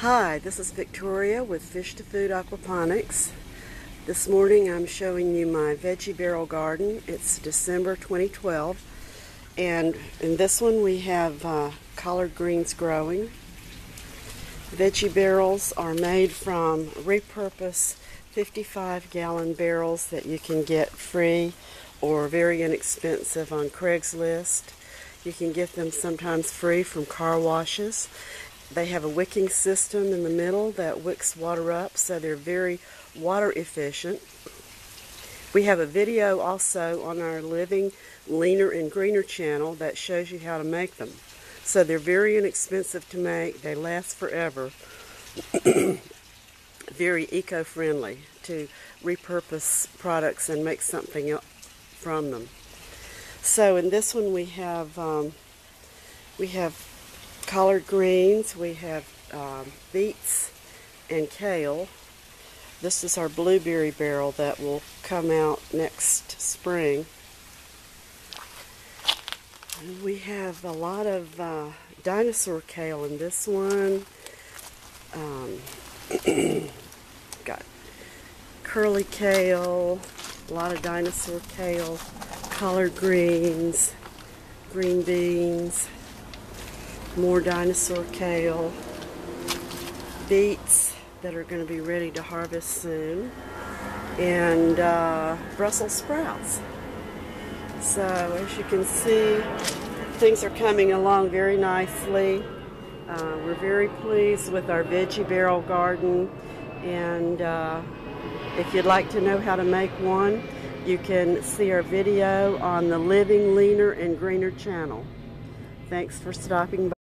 Hi, this is Victoria with Fish2Food Aquaponics. This morning I'm showing you my veggie barrel garden. It's December 2012 and in this one we have uh, collard greens growing. Veggie barrels are made from repurposed 55 gallon barrels that you can get free or very inexpensive on Craigslist. You can get them sometimes free from car washes. They have a wicking system in the middle that wicks water up, so they're very water efficient. We have a video also on our Living Leaner and Greener channel that shows you how to make them. So they're very inexpensive to make. They last forever. very eco-friendly to repurpose products and make something from them. So in this one we have um, we have collard greens, we have um, beets and kale. This is our blueberry barrel that will come out next spring. And we have a lot of uh, dinosaur kale in this one. Um, got curly kale, a lot of dinosaur kale, collard greens, green beans, more dinosaur kale, beets that are going to be ready to harvest soon, and uh, Brussels sprouts. So as you can see, things are coming along very nicely. Uh, we're very pleased with our veggie barrel garden and uh, if you'd like to know how to make one, you can see our video on the Living Leaner and Greener channel. Thanks for stopping by.